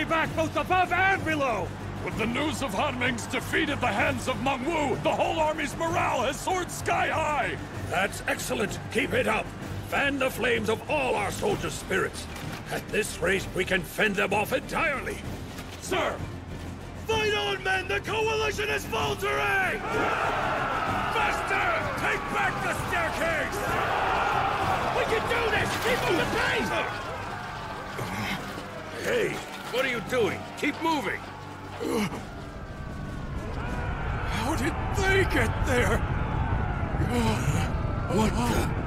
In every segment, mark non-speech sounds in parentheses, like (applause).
enemy back both above and below! With the news of Han Ming's defeat at the hands of Meng Wu, the whole army's morale has soared sky high! That's excellent! Keep it up! Fan the flames of all our soldiers' spirits! At this rate, we can fend them off entirely! Sir! Fight on, men! The coalition is faltering! Faster! Take back the staircase! We can do this! Keep up the pace! Hey, what are you doing? Keep moving! How did they get there? What the...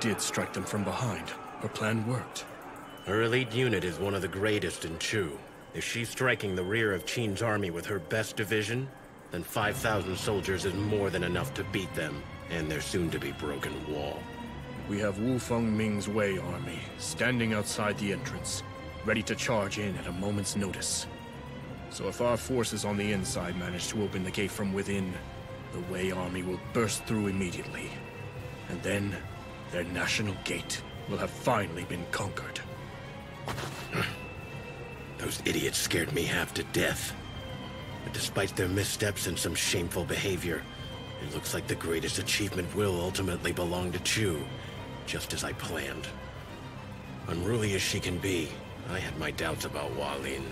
did strike them from behind. Her plan worked. Her elite unit is one of the greatest in Chu. If she's striking the rear of Qin's army with her best division, then 5,000 soldiers is more than enough to beat them and their soon-to-be broken wall. We have Wu Feng Ming's Wei army standing outside the entrance, ready to charge in at a moment's notice. So if our forces on the inside manage to open the gate from within, the Wei army will burst through immediately. And then, their national gate will have finally been conquered. (clears throat) Those idiots scared me half to death. But despite their missteps and some shameful behavior, it looks like the greatest achievement will ultimately belong to Chu, just as I planned. Unruly as she can be, I had my doubts about Walin.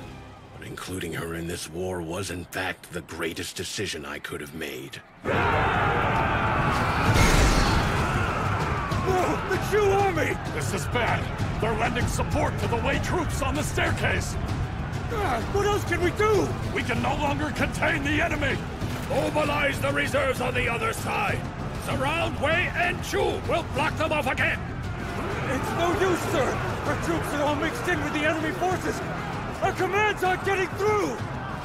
But including her in this war was in fact the greatest decision I could have made. The Chu army! This is bad. They're lending support to the Wei troops on the staircase. Ah, what else can we do? We can no longer contain the enemy. Mobilize the reserves on the other side! Surround Wei and Chu! We'll block them off again! It's no use, sir! Our troops are all mixed in with the enemy forces! Our commands aren't getting through!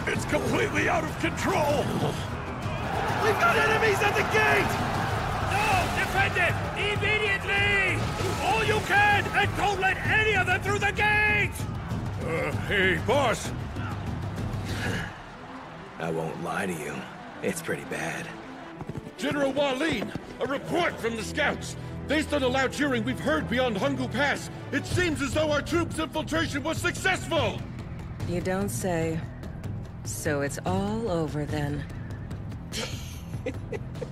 It's completely out of control. We've got enemies at the gate! No! Defend it! Immediately! All you can! And don't let any of them through the gate! Uh, hey, boss. I won't lie to you. It's pretty bad. General Walin, a report from the scouts. Based on the loud cheering we've heard beyond Hangu Pass, it seems as though our troops' infiltration was successful! You don't say. So it's all over then. (laughs)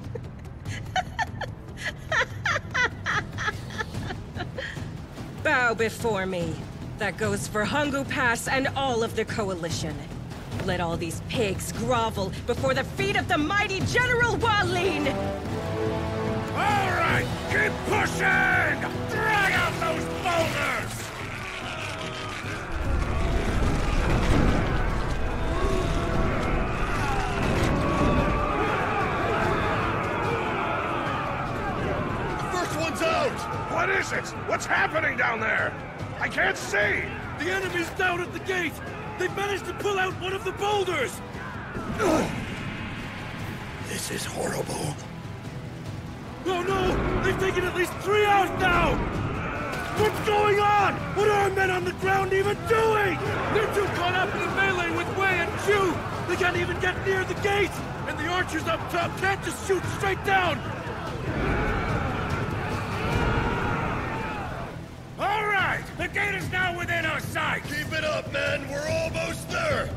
Bow before me. That goes for Hangu Pass and all of the Coalition. Let all these pigs grovel before the feet of the mighty General Walin! Can't see. The enemy's down at the gate! They've managed to pull out one of the boulders! (sighs) This is horrible. Oh no! They've taken at least three out now! What's going on? What are our men on the ground even doing? They're too caught up in the melee with Wei and Chu! They can't even get near the gate! And the archers up top can't just shoot straight down! All right! The gate is now within our sight! Keep it up, men! We're almost there!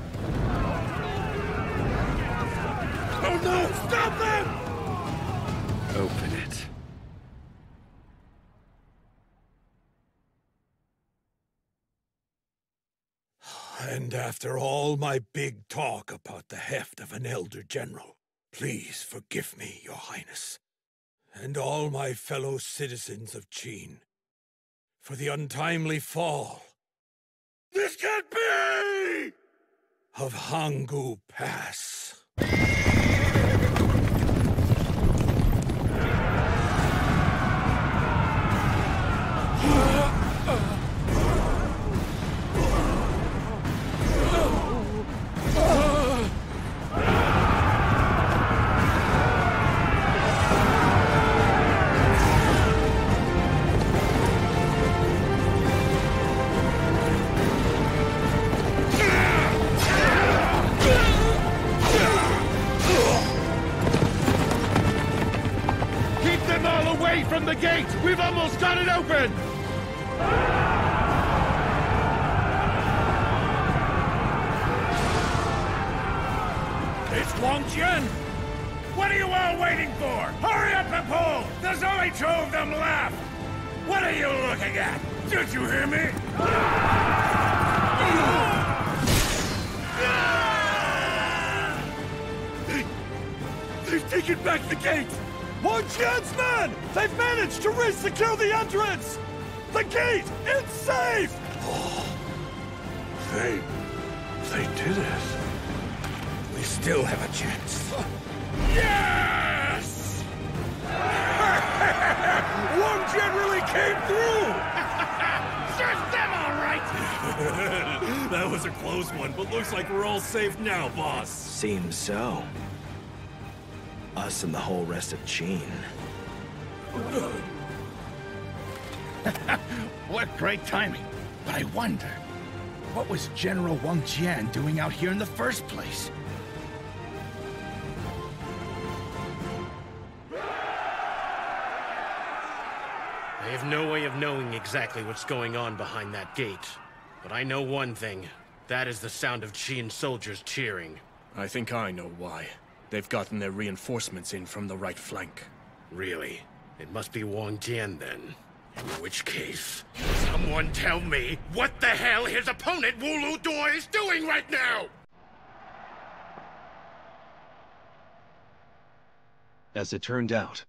Oh no! Stop them! Open it. And after all my big talk about the heft of an elder general, please forgive me, your highness, and all my fellow citizens of Qin, for the untimely fall. This can't be! Of Hangu Pass. (laughs) We've almost got it open! It's Wang Jian! What are you all waiting for? Hurry up and pull! There's only two of them left! What are you looking at? Did you hear me? They've taken back the gate! Wang Jian's men! They've managed to re-secure the entrance! The gate! It's safe! (gasps) They... they did it. We still have a chance. (laughs) Yes! (laughs) Wang Jian really came through! (laughs) Search them all right! That was a close one, but looks like we're all safe now, boss. Seems so. Us and the whole rest of Qin. (laughs) What great timing. But I wonder, what was General Wang Jian doing out here in the first place? I have no way of knowing exactly what's going on behind that gate. But I know one thing. That is the sound of Qin soldiers cheering. I think I know why. They've gotten their reinforcements in from the right flank. Really? It must be Wang Jian then. In which case, someone tell me what the hell his opponent Wu Lu Duo is doing right now! As it turned out,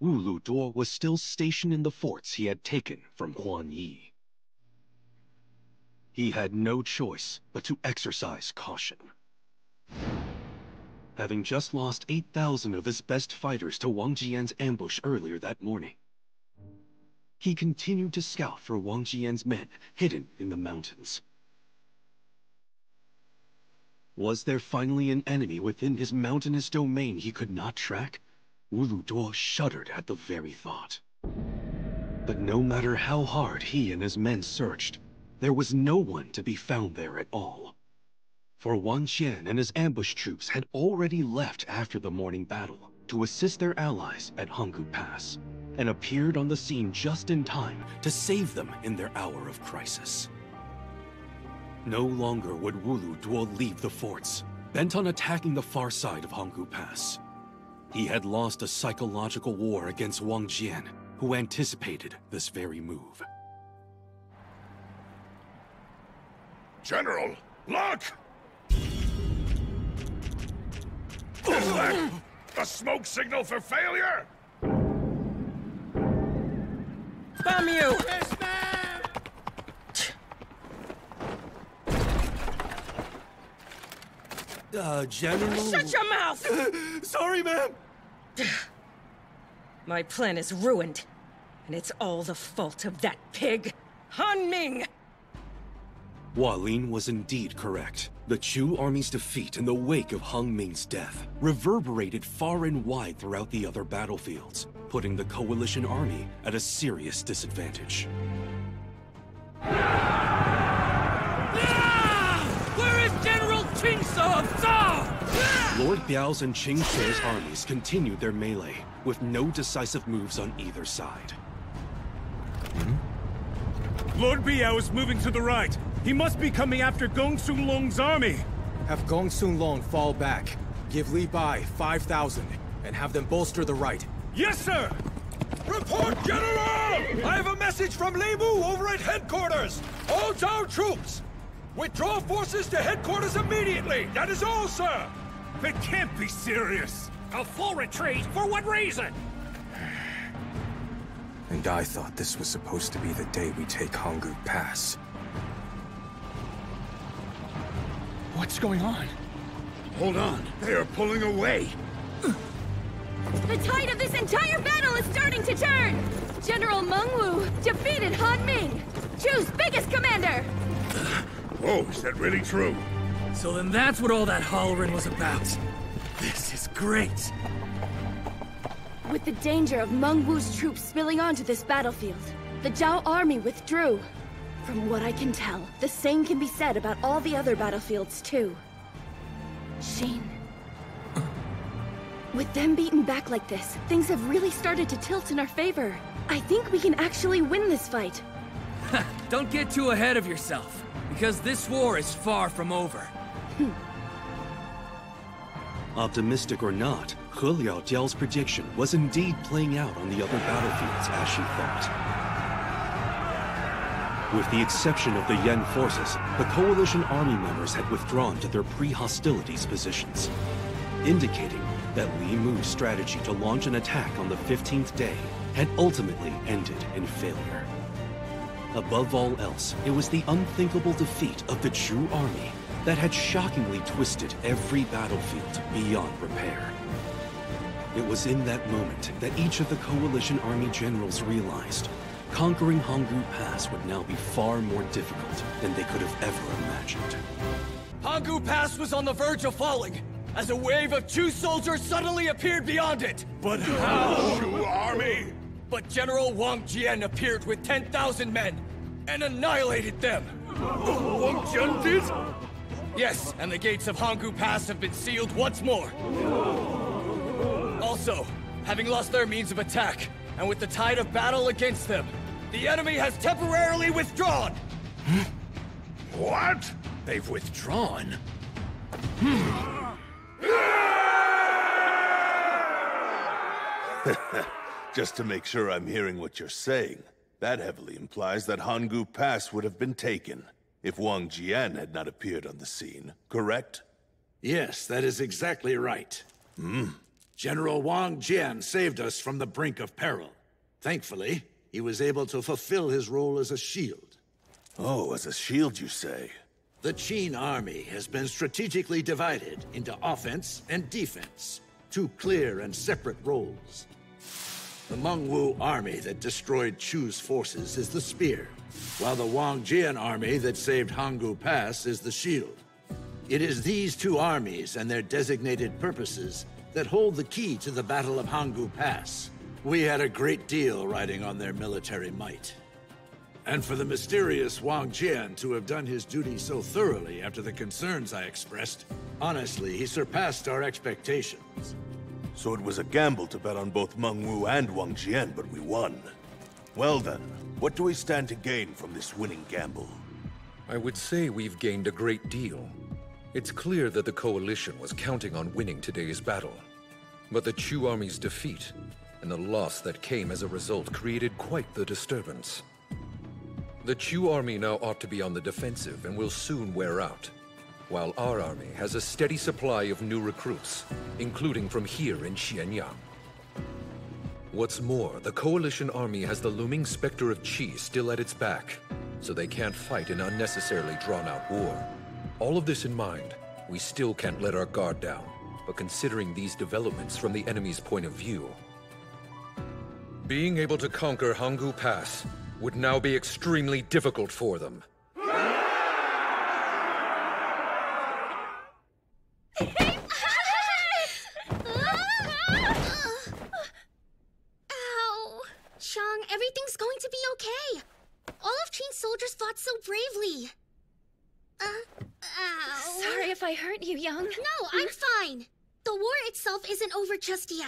Wu Lu Duo was still stationed in the forts he had taken from Huan Yi. He had no choice but to exercise caution. Having just lost 8,000 of his best fighters to Wang Jian's ambush earlier that morning, he continued to scout for Wang Jian's men hidden in the mountains. Was there finally an enemy within his mountainous domain he could not track? Wu Duo shuddered at the very thought. But no matter how hard he and his men searched, there was no one to be found there at all. For Wang Jian and his ambush troops had already left after the morning battle to assist their allies at Hangu Pass, and appeared on the scene just in time to save them in their hour of crisis. No longer would Wu Lu Duo leave the forts, bent on attacking the far side of Hangu Pass. He had lost a psychological war against Wang Jian, who anticipated this very move. General, look! Is that a smoke signal for failure? Bomb you! Uh, General... Shut your mouth! (laughs) Sorry, ma'am! My plan is ruined. And it's all the fault of that pig, Han Ming! Hua Lin was indeed correct. The Chu army's defeat in the wake of Han Ming's death reverberated far and wide throughout the other battlefields, putting the coalition army at a serious disadvantage. Where is General Qin Sa? Lord Biao's and Qing She's armies continued their melee, with no decisive moves on either side. Hmm? Lord Biao is moving to the right. He must be coming after Gong Sun Long's army. Have Gong Sun Long fall back. Give Li Bai 5,000, and have them bolster the right. Yes, sir! Report, General! I have a message from Li Mu over at headquarters! All down troops! Withdraw forces to headquarters immediately! That is all, sir! It can't be serious! A full retreat? For what reason? (sighs) And I thought this was supposed to be the day we take Hangu Pass. What's going on? Hold on. They are pulling away. The tide of this entire battle is starting to turn! General Meng Wu defeated Han Ming, Chu's biggest commander! (sighs) Whoa, is that really true? So then that's what all that hollering was about. This is great. With the danger of Meng Wu's troops spilling onto this battlefield, the Zhao army withdrew. From what I can tell, the same can be said about all the other battlefields too. Sheen. With them beaten back like this, things have really started to tilt in our favor. I think we can actually win this fight. (laughs) Don't get too ahead of yourself, because this war is far from over. Hmm. Optimistic or not, He Liaodiao's prediction was indeed playing out on the other battlefields as she thought. With the exception of the Yen forces, the Coalition army members had withdrawn to their pre-hostilities positions, indicating that Li Mu's strategy to launch an attack on the 15th day had ultimately ended in failure. Above all else, it was the unthinkable defeat of the Chu army that had shockingly twisted every battlefield beyond repair. It was in that moment that each of the Coalition army generals realized conquering Hangu Pass would now be far more difficult than they could have ever imagined. Hangu Pass was on the verge of falling, as a wave of Chu soldiers suddenly appeared beyond it. But how? Chu army! But General Wang Jian appeared with 10,000 men and annihilated them. Wang Jian did? Yes, and the gates of Hangu Pass have been sealed once more. Also, having lost their means of attack, and with the tide of battle against them, the enemy has temporarily withdrawn! What? They've withdrawn? (laughs) Just to make sure I'm hearing what you're saying, that heavily implies that Hangu Pass would have been taken if Wang Jian had not appeared on the scene, correct? Yes, that is exactly right. Hmm. General Wang Jian saved us from the brink of peril. Thankfully, he was able to fulfill his role as a shield. Oh, as a shield, you say? The Qin army has been strategically divided into offense and defense, two clear and separate roles. The Mengwu army that destroyed Chu's forces is the spear, while the Wang Jian army that saved Hangu Pass is the shield. It is these two armies and their designated purposes that hold the key to the Battle of Hangu Pass. We had a great deal riding on their military might. And for the mysterious Wang Jian to have done his duty so thoroughly after the concerns I expressed, honestly, he surpassed our expectations. So it was a gamble to bet on both Meng Wu and Wang Jian, but we won. Well then, what do we stand to gain from this winning gamble? I would say we've gained a great deal. It's clear that the Coalition was counting on winning today's battle. But the Chu army's defeat, and the loss that came as a result created quite the disturbance. The Chu army now ought to be on the defensive and will soon wear out, while our army has a steady supply of new recruits, including from here in Xianyang. What's more, the Coalition army has the looming specter of Qi still at its back, so they can't fight an unnecessarily drawn-out war. All of this in mind, we still can't let our guard down, but considering these developments from the enemy's point of view, being able to conquer Hangu Pass would now be extremely difficult for them. Ow! Shang, everything's going to be okay. All of Qin's soldiers fought so bravely. Uh, ow. Sorry if I hurt you, Yang. No, I'm fine. The war itself isn't over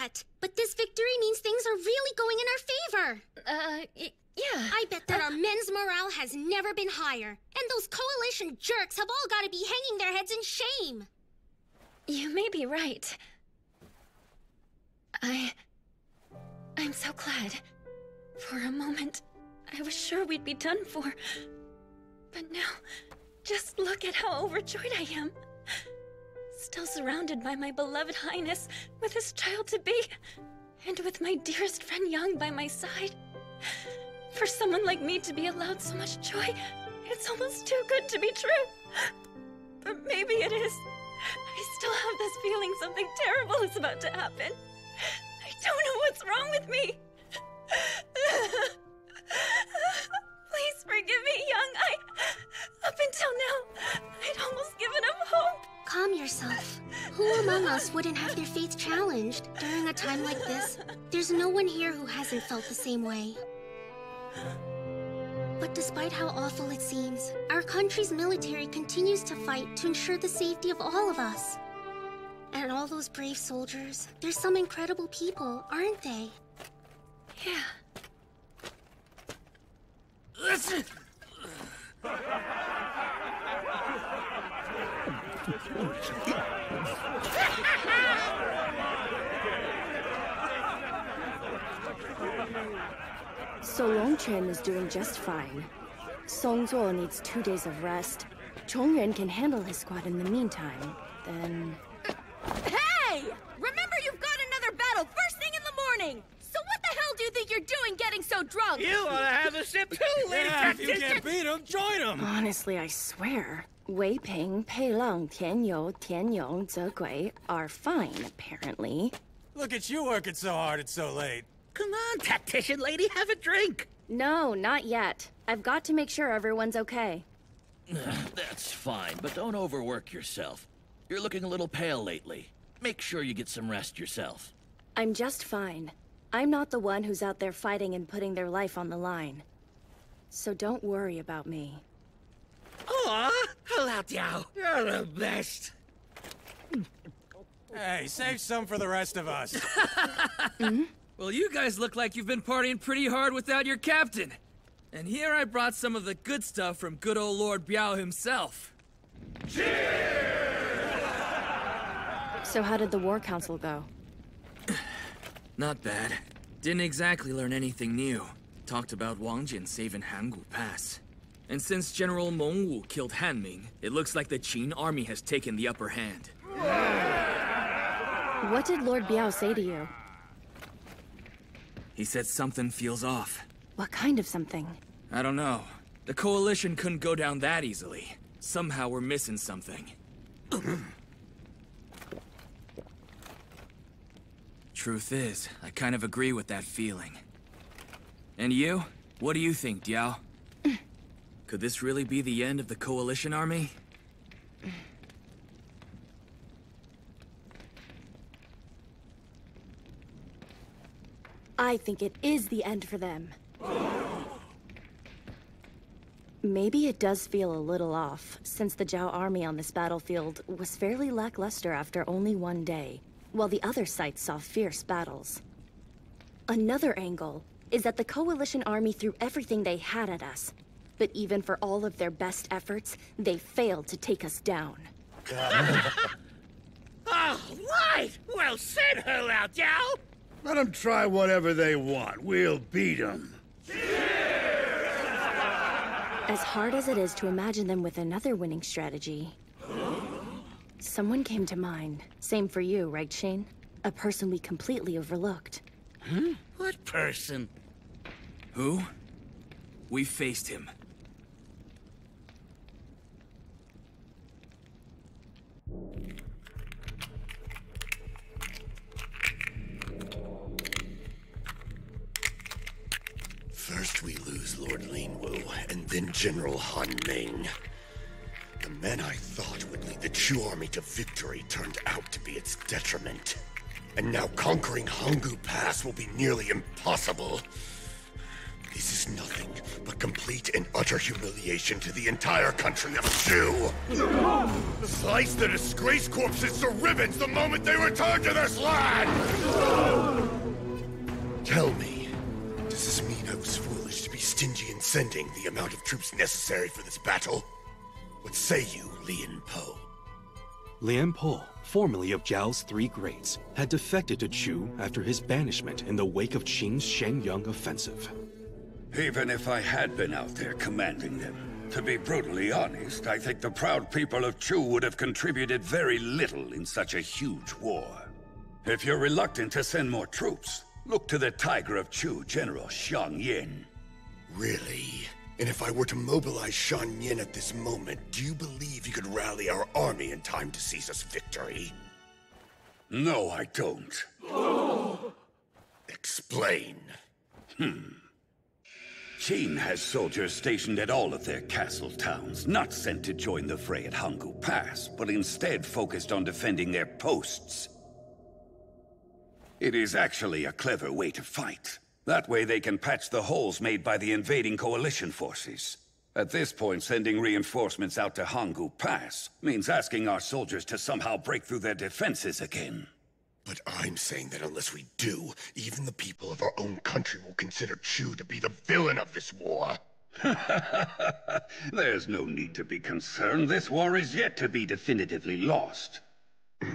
yet, but this victory means things are really going in our favor. Uh, yeah. I bet that our men's morale has never been higher, and those coalition jerks have all got to be hanging their heads in shame. You may be right. I. I'm so glad. For a moment, I was sure we'd be done for. But now, just look at how overjoyed I am. Still surrounded by my beloved Highness, with his child to be, and with my dearest friend Yang by my side. For someone like me to be allowed so much joy, it's almost too good to be true. But maybe it is. I still have this feeling something terrible is about to happen. I don't know what's wrong with me. Calm yourself. Who among us wouldn't have their faith challenged during a time like this? There's no one here who hasn't felt the same way. But despite how awful it seems, our country's military continues to fight to ensure the safety of all of us. And all those brave soldiers, they're some incredible people, aren't they? Yeah. Listen. So Longchen is doing just fine. Song Zuo needs two days of rest. Chongyuan can handle his squad in the meantime. Then... Hey! Remember you've got another battle first thing in the morning! So what the hell do you think you're doing getting so drunk? You ought to have a sip too, lady Yeah, if you can't beat him, join him! Honestly, I swear. Wei Ping, Pei Leng, Tian You, Tian Yong, Ze Gui are fine, apparently. Look at you working so hard and so late. Come on, tactician lady, have a drink! No, not yet. I've got to make sure everyone's okay. (sighs) That's fine, but don't overwork yourself. You're looking a little pale lately. Make sure you get some rest yourself. I'm just fine. I'm not the one who's out there fighting and putting their life on the line. So don't worry about me. Aw, hello, Diao. You're the best. Hey, save some for the rest of us. (laughs) Well, you guys look like you've been partying pretty hard without your captain. And here I brought some of the good stuff from good old Lord Biao himself. Cheers! So how did the War Council go? (sighs) Not bad. Didn't exactly learn anything new. Talked about Wang Jian saving Hangu Pass. And since General Meng Wu killed Han Ming, it looks like the Qin army has taken the upper hand. What did Lord Biao say to you? He said something feels off. What kind of something? I don't know. The Coalition couldn't go down that easily. Somehow we're missing something. (clears throat) Truth is, I kind of agree with that feeling. And you? What do you think, Diao? Could this really be the end of the Coalition army? I think it is the end for them. Maybe it does feel a little off, since the Zhao army on this battlefield was fairly lackluster after only one day, while the other sites saw fierce battles. Another angle is that the Coalition army threw everything they had at us, but even for all of their best efforts, they failed to take us down. (laughs) oh, right! Well said, Hulao Jiao! Let them try whatever they want. We'll beat them. As hard as it is to imagine them with another winning strategy, someone came to mind. Same for you, right, Shane? A person we completely overlooked. Hmm? What person? Who? We faced him. First we lose Lord Lin Wu, and then General Han Ming. The men I thought would lead the Chu army to victory turned out to be its detriment. And now conquering Hangu Pass will be nearly impossible. This is nothing but complete and utter humiliation to the entire country of Chu. Slice the disgraced corpses to ribbons the moment they return to this land! Tell me, does this mean I was foolish to be stingy in sending the amount of troops necessary for this battle? What say you, Lian Po? Lian Po, formerly of Zhao's Three Greats, had defected to Chu after his banishment in the wake of Qin's Shenyang offensive. Even if I had been out there commanding them, to be brutally honest, I think the proud people of Chu would have contributed very little in such a huge war. If you're reluctant to send more troops, look to the Tiger of Chu, General Xiang Yin. Really? And if I were to mobilize Shan Yin at this moment, do you believe he could rally our army in time to seize us victory? No, I don't. (gasps) Explain. Hmm. Qin has soldiers stationed at all of their castle towns, not sent to join the fray at Hangu Pass, but instead focused on defending their posts. It is actually a clever way to fight. That way they can patch the holes made by the invading coalition forces. At this point, sending reinforcements out to Hangu Pass means asking our soldiers to somehow break through their defenses again. But I'm saying that unless we do, even the people of our own country will consider Chu to be the villain of this war. (laughs) There's no need to be concerned. This war is yet to be definitively lost. (clears throat)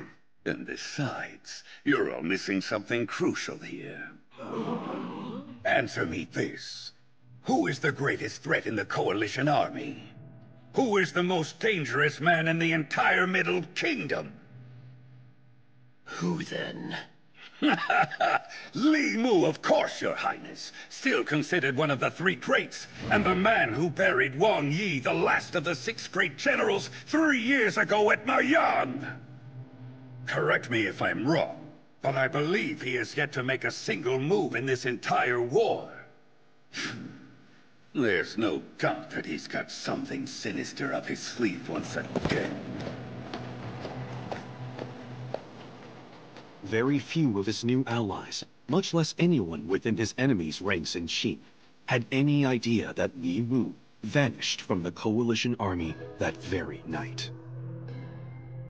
And besides, you're all missing something crucial here. Answer me this. Who is the greatest threat in the Coalition army? Who is the most dangerous man in the entire Middle Kingdom? Who then? (laughs) Li Mu, of course, your highness. Still considered one of the three greats, and the man who buried Wang Yi, the last of the six great generals, three years ago at Mayan. Correct me if I'm wrong, but I believe he has yet to make a single move in this entire war. (sighs) There's no doubt that he's got something sinister up his sleeve once again. Very few of his new allies, much less anyone within his enemy's ranks in Qin, had any idea that Li Mu vanished from the Coalition army that very night.